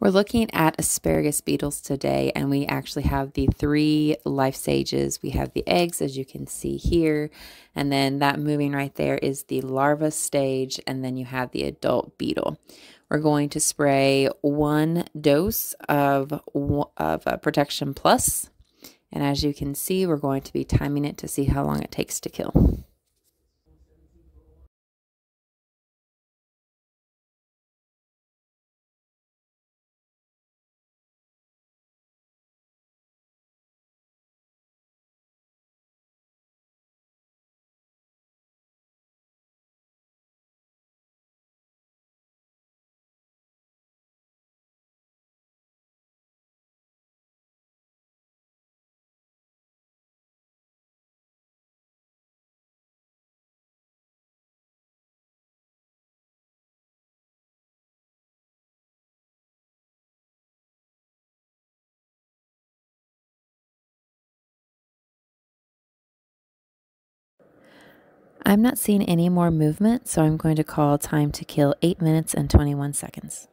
We're looking at asparagus beetles today, and we actually have the three life stages. We have the eggs, as you can see here, and then that moving right there is the larva stage, and then you have the adult beetle. We're going to spray one dose of, of uh, Protection Plus, and as you can see, we're going to be timing it to see how long it takes to kill. I'm not seeing any more movement, so I'm going to call time to kill 8 minutes and 21 seconds.